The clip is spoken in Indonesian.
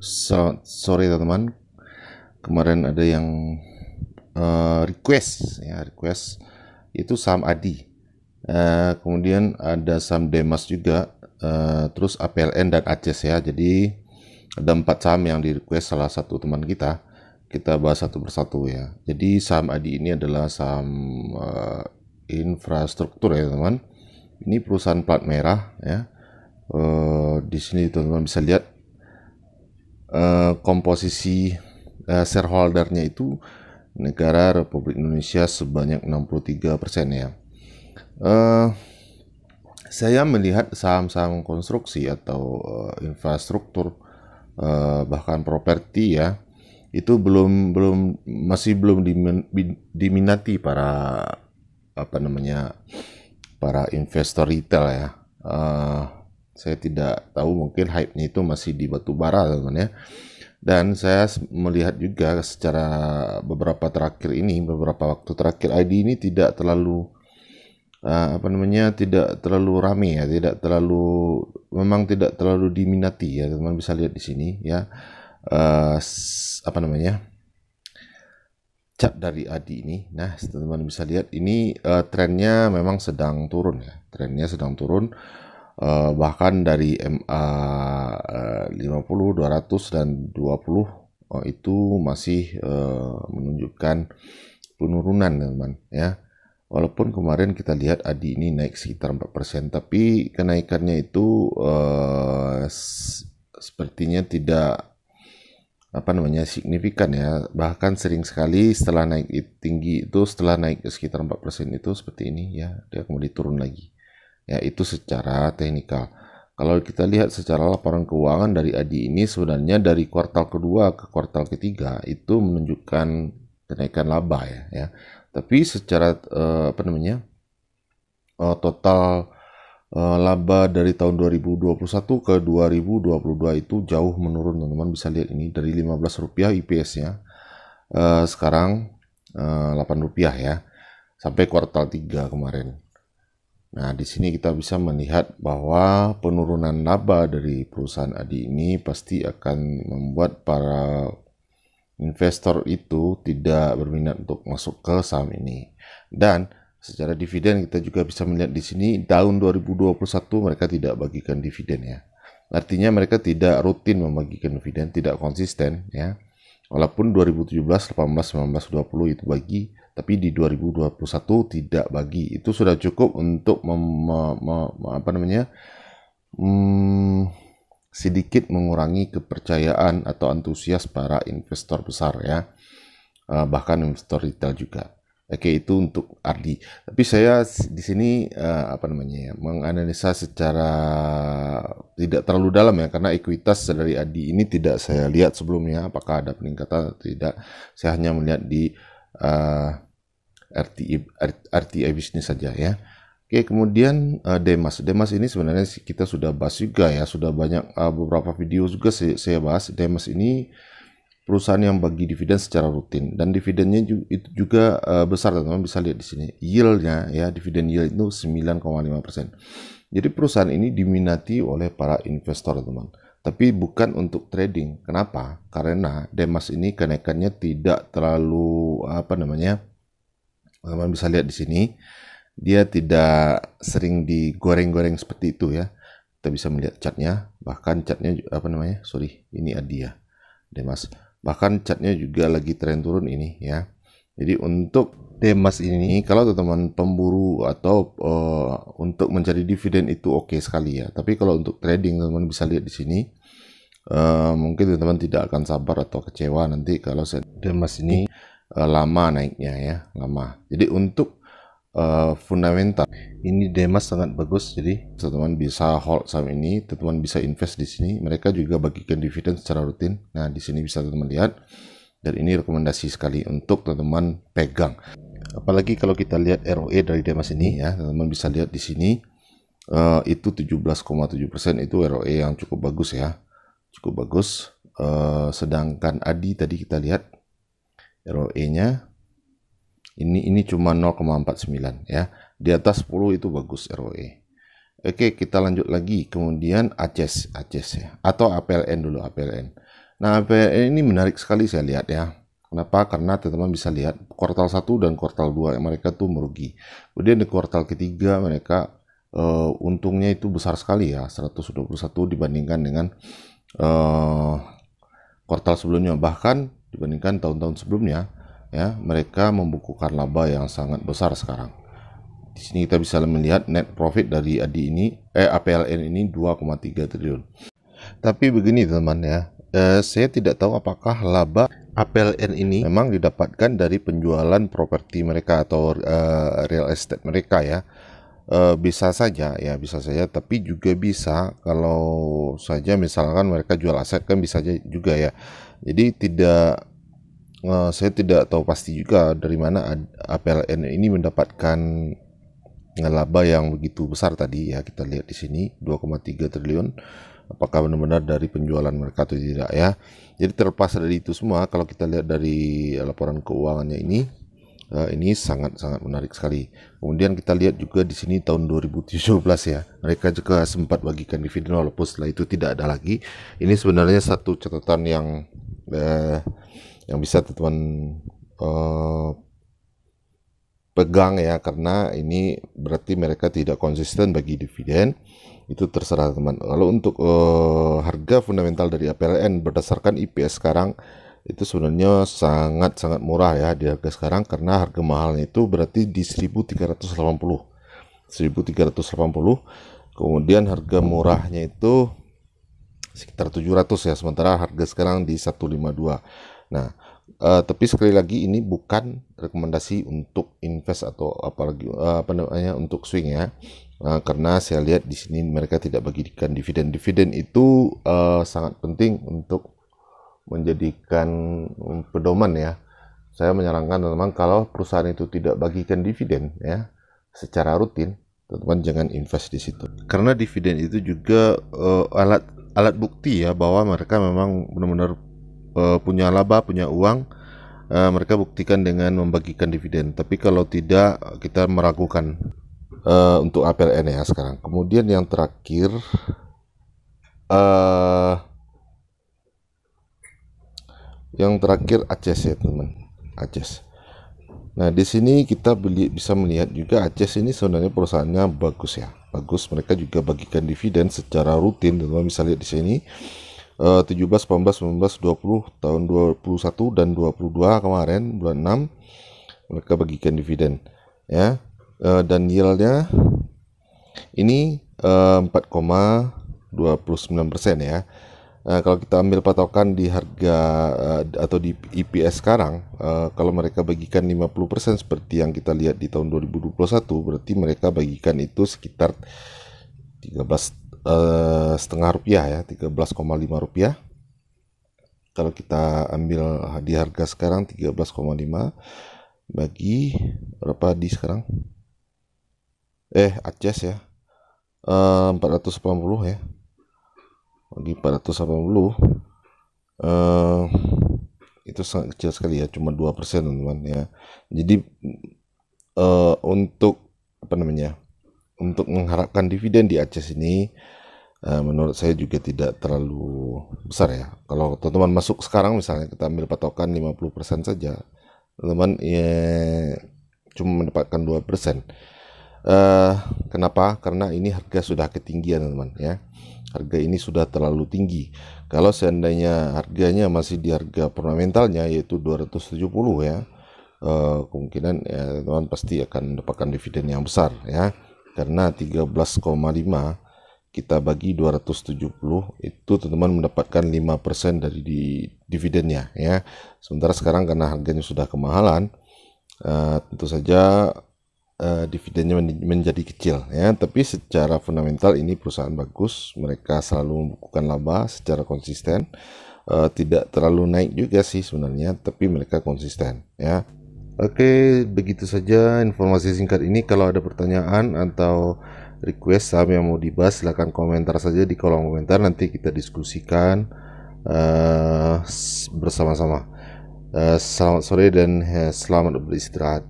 So, sorry teman-teman, kemarin ada yang uh, request ya request itu saham Adi. Uh, kemudian ada saham Demas juga, uh, terus APLN dan Aces ya. Jadi ada empat saham yang di request salah satu teman kita. Kita bahas satu persatu ya. Jadi saham Adi ini adalah saham uh, infrastruktur ya teman. Ini perusahaan plat merah ya. Uh, di sini teman-teman bisa lihat uh, komposisi uh, shareholdernya itu negara Republik Indonesia sebanyak 63 persen ya. Uh, saya melihat saham-saham konstruksi atau uh, infrastruktur uh, bahkan properti ya itu belum belum masih belum dimin, diminati para apa namanya para investor retail ya. Uh, saya tidak tahu mungkin hype-nya itu masih di batu bara teman-teman ya dan saya melihat juga secara beberapa terakhir ini, beberapa waktu terakhir ID ini tidak terlalu uh, apa namanya, tidak terlalu rame ya, tidak terlalu memang tidak terlalu diminati ya, teman bisa lihat di sini ya. Uh, apa namanya? cat dari Adi ini. Nah, teman-teman bisa lihat ini uh, trennya memang sedang turun ya. Trennya sedang turun uh, bahkan dari MA uh, 50, 200 dan 20 uh, itu masih uh, menunjukkan penurunan teman ya. Walaupun kemarin kita lihat ADI ini naik sekitar 4%, tapi kenaikannya itu uh, sepertinya tidak apa namanya signifikan ya bahkan sering sekali setelah naik tinggi itu setelah naik sekitar 4% itu seperti ini ya dia kemudian turun lagi ya itu secara teknikal. Kalau kita lihat secara laporan keuangan dari ADI ini sebenarnya dari kuartal kedua ke kuartal ketiga itu menunjukkan kenaikan laba ya, ya. Tapi secara uh, apa namanya uh, total uh, laba dari tahun 2021 ke 2022 itu jauh menurun teman-teman bisa lihat ini dari 15 rupiah IPS-nya uh, sekarang uh, 8 rupiah ya sampai kuartal 3 kemarin. Nah, di sini kita bisa melihat bahwa penurunan laba dari perusahaan Adi ini pasti akan membuat para investor itu tidak berminat untuk masuk ke saham ini. Dan secara dividen kita juga bisa melihat di sini tahun 2021 mereka tidak bagikan dividen ya. Artinya mereka tidak rutin membagikan dividen, tidak konsisten ya. Walaupun 2017, 18, 19, 20 itu bagi tapi di 2021 tidak bagi. Itu sudah cukup untuk mem, apa namanya? Hmm, sedikit mengurangi kepercayaan atau antusias para investor besar ya. Uh, bahkan investor retail juga oke itu untuk Ardi tapi saya di sini uh, apa namanya ya, menganalisa secara tidak terlalu dalam ya karena ekuitas dari Ardi ini tidak saya lihat sebelumnya apakah ada peningkatan atau tidak saya hanya melihat di uh, RTI RTI bisnis saja ya. Oke, kemudian uh, Demas. Demas ini sebenarnya kita sudah bahas juga ya, sudah banyak uh, beberapa video juga saya bahas. Demas ini perusahaan yang bagi dividen secara rutin dan dividennya itu juga uh, besar teman-teman bisa lihat di sini. Yieldnya ya, dividen yield itu 9,5%. Jadi perusahaan ini diminati oleh para investor teman. Tapi bukan untuk trading. Kenapa? Karena Demas ini kenaikannya tidak terlalu apa namanya? teman-teman bisa lihat di sini dia tidak sering digoreng-goreng seperti itu ya kita bisa melihat catnya bahkan catnya apa namanya sorry ini Adia Demas bahkan catnya juga lagi tren turun ini ya jadi untuk Demas ini kalau teman-teman pemburu atau uh, untuk mencari dividen itu oke okay sekali ya tapi kalau untuk trading teman-teman bisa lihat di sini uh, mungkin teman-teman tidak akan sabar atau kecewa nanti kalau Demas ini uh, lama naiknya ya, lama. Jadi untuk uh, fundamental ini Demas sangat bagus. Jadi teman-teman bisa hold saham ini, teman-teman bisa invest di sini. Mereka juga bagikan dividen secara rutin. Nah, di sini bisa teman-teman lihat. Dan ini rekomendasi sekali untuk teman-teman pegang. Apalagi kalau kita lihat ROE dari Demas ini ya, teman-teman bisa lihat di sini uh, itu 17,7% itu ROE yang cukup bagus ya. Cukup bagus. Uh, sedangkan Adi tadi kita lihat ROE-nya ini ini cuma 0,49 ya. Di atas 10 itu bagus ROE. Oke, kita lanjut lagi. Kemudian ACES, ACES ya. Atau APLN dulu, APLN. Nah, APLN ini menarik sekali saya lihat ya. Kenapa? Karena teman-teman bisa lihat kuartal 1 dan kuartal 2 mereka tuh merugi. Kemudian di kuartal ketiga mereka uh, untungnya itu besar sekali ya, 121 dibandingkan dengan uh, kuartal sebelumnya. Bahkan dibandingkan tahun-tahun sebelumnya ya, mereka membukukan laba yang sangat besar sekarang. Di sini kita bisa melihat net profit dari ADI ini eh APLN ini 2,3 triliun. Tapi begini teman ya, eh, saya tidak tahu apakah laba APLN ini memang didapatkan dari penjualan properti mereka atau uh, real estate mereka ya. Uh, bisa saja ya bisa saja tapi juga bisa kalau saja misalkan mereka jual aset kan bisa saja juga ya. Jadi tidak uh, saya tidak tahu pasti juga dari mana APLN ini mendapatkan laba yang begitu besar tadi ya kita lihat di sini 2,3 triliun apakah benar-benar dari penjualan mereka atau tidak ya. Jadi terlepas dari itu semua, kalau kita lihat dari laporan keuangannya ini, uh, ini sangat-sangat menarik sekali. Kemudian kita lihat juga di sini tahun 2017 ya, mereka juga sempat bagikan dividen walaupun setelah itu tidak ada lagi. Ini sebenarnya satu catatan yang uh, yang bisa teman-teman uh, pegang ya karena ini berarti mereka tidak konsisten bagi dividen. Itu terserah teman. Kalau untuk uh, harga fundamental dari APLN berdasarkan IPS sekarang itu sebenarnya sangat-sangat murah ya di harga sekarang karena harga mahalnya itu berarti di 1380 1380 kemudian harga murahnya itu sekitar 700 ya sementara harga sekarang di 152 nah uh, tapi sekali lagi ini bukan rekomendasi untuk invest atau apalagi uh, apa namanya untuk swing ya Uh, karena saya lihat di sini mereka tidak bagikan dividen. Dividen itu uh, sangat penting untuk menjadikan pedoman ya. Saya menyarankan teman-teman kalau perusahaan itu tidak bagikan dividen ya secara rutin, teman-teman jangan invest di situ. Karena dividen itu juga uh, alat alat bukti ya bahwa mereka memang benar-benar uh, punya laba, punya uang. Uh, mereka buktikan dengan membagikan dividen. Tapi kalau tidak, kita meragukan uh, untuk APLN ya sekarang. Kemudian yang terakhir uh, yang terakhir Aceh ya teman Aceh. Nah di sini kita beli, bisa melihat juga Aceh ini sebenarnya perusahaannya bagus ya, bagus. Mereka juga bagikan dividen secara rutin. Teman bisa lihat di sini. Uh, 17, 18, 19, 20 tahun 21 dan 22 kemarin bulan 6 mereka bagikan dividen ya uh, dan yieldnya ini uh, 4,29 persen ya. Nah, kalau kita ambil patokan di harga uh, atau di IPS sekarang, uh, kalau mereka bagikan 50% seperti yang kita lihat di tahun 2021, berarti mereka bagikan itu sekitar 13 uh, setengah rupiah ya, 13,5 rupiah. Kalau kita ambil di harga sekarang 13,5 bagi berapa di sekarang? eh Aceh ya uh, 480 ya bagi 480 uh, itu sangat kecil sekali ya cuma 2% teman-teman ya jadi uh, untuk apa namanya untuk mengharapkan dividen di Aceh ini uh, menurut saya juga tidak terlalu besar ya kalau teman-teman masuk sekarang misalnya kita ambil patokan 50% saja teman-teman ya cuma mendapatkan 2% Uh, kenapa? Karena ini harga sudah ketinggian teman ya. Harga ini sudah terlalu tinggi. Kalau seandainya harganya masih di harga fundamentalnya yaitu 270 ya, uh, kemungkinan ya teman pasti akan mendapatkan dividen yang besar ya. Karena 13,5 kita bagi 270 itu teman-teman mendapatkan 5% dari di dividennya ya. Sementara sekarang karena harganya sudah kemahalan uh, tentu saja uh, dividennya menjadi kecil ya tapi secara fundamental ini perusahaan bagus mereka selalu membukukan laba secara konsisten uh, tidak terlalu naik juga sih sebenarnya tapi mereka konsisten ya Oke begitu saja informasi singkat ini. Kalau ada pertanyaan atau request saham yang mau dibahas silahkan komentar saja di kolom komentar. Nanti kita diskusikan uh, bersama-sama. Uh, selamat sore dan uh, selamat beristirahat